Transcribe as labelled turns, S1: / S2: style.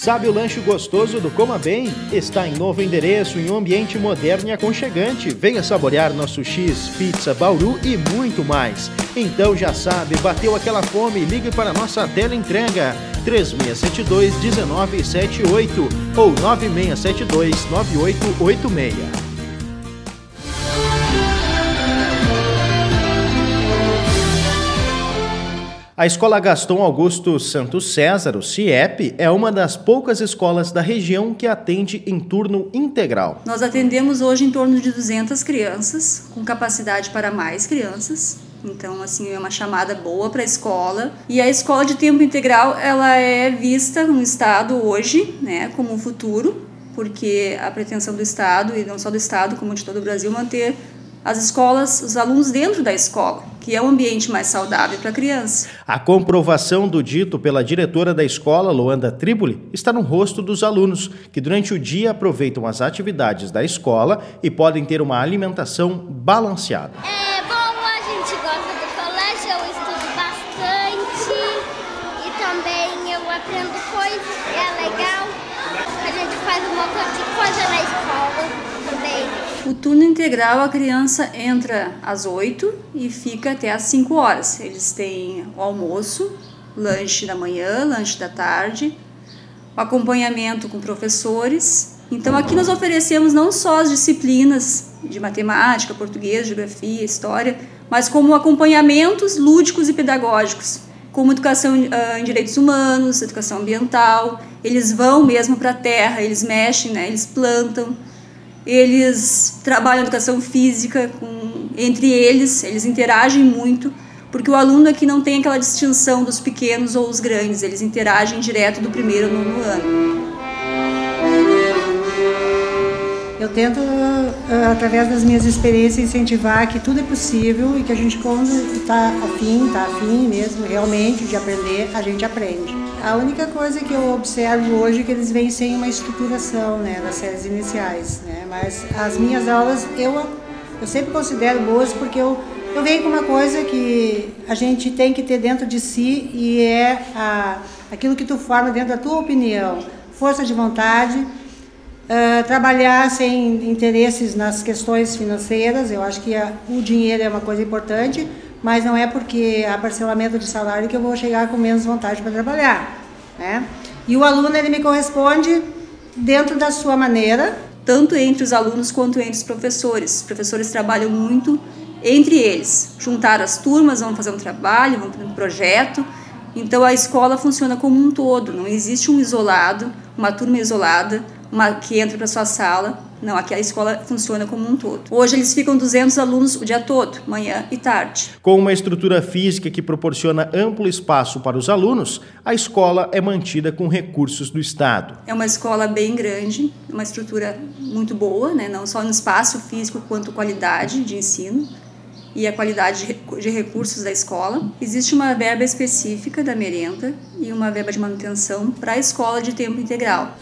S1: Sabe o lanche gostoso do Coma Bem? Está em novo endereço, em um ambiente moderno e aconchegante. Venha saborear nosso X, pizza, bauru e muito mais. Então já sabe, bateu aquela fome, ligue para nossa tela entrega 3672 1978 ou 9672 9886. A Escola Gaston Augusto Santos César, o CIEP, é uma das poucas escolas da região que atende em turno integral.
S2: Nós atendemos hoje em torno de 200 crianças, com capacidade para mais crianças. Então, assim, é uma chamada boa para a escola. E a escola de tempo integral, ela é vista no Estado hoje, né, como um futuro, porque a pretensão do Estado, e não só do Estado, como de todo o Brasil, manter as escolas, os alunos dentro da escola, que é um ambiente mais saudável para a criança.
S1: A comprovação do dito pela diretora da escola, Luanda Tribuli, está no rosto dos alunos, que durante o dia aproveitam as atividades da escola e podem ter uma alimentação balanceada.
S3: É bom, a gente gosta do colégio, eu estudo bastante e também eu aprendo coisas, é legal. A gente faz um montão de coisa na escola.
S2: O turno integral, a criança entra às 8 e fica até às 5 horas. Eles têm o almoço, lanche da manhã, lanche da tarde, o acompanhamento com professores. Então, aqui nós oferecemos não só as disciplinas de matemática, português, geografia, história, mas como acompanhamentos lúdicos e pedagógicos, como educação uh, em direitos humanos, educação ambiental. Eles vão mesmo para a terra, eles mexem, né, eles plantam eles trabalham educação física com, entre eles, eles interagem muito, porque o aluno aqui não tem aquela distinção dos pequenos ou os grandes, eles interagem direto do primeiro ao nono ano.
S4: Eu tento, eh, através das minhas experiências, incentivar que tudo é possível e que a gente, quando está afim, está afim mesmo, realmente, de aprender, a gente aprende. A única coisa que eu observo hoje é que eles vêm sem uma estruturação né, das séries iniciais. Né? Mas as minhas aulas eu, eu sempre considero boas porque eu, eu venho com uma coisa que a gente tem que ter dentro de si e é a, aquilo que tu forma dentro da tua opinião. Força de vontade, Uh, trabalhar sem interesses nas questões financeiras, eu acho que a, o dinheiro é uma coisa importante, mas não é porque há parcelamento de salário que eu vou chegar com menos vontade para trabalhar. Né? E o aluno ele me corresponde dentro da sua maneira.
S2: Tanto entre os alunos quanto entre os professores. Os professores trabalham muito entre eles. Juntar as turmas, vão fazer um trabalho, vão fazer um projeto. Então a escola funciona como um todo, não existe um isolado, uma turma isolada uma, que entra para sua sala. Não, aqui a escola funciona como um todo. Hoje eles ficam 200 alunos o dia todo, manhã e tarde.
S1: Com uma estrutura física que proporciona amplo espaço para os alunos, a escola é mantida com recursos do Estado.
S2: É uma escola bem grande, uma estrutura muito boa, né? não só no espaço físico quanto qualidade de ensino e a qualidade de recursos da escola. Existe uma verba específica da merenda e uma verba de manutenção para a escola de tempo integral.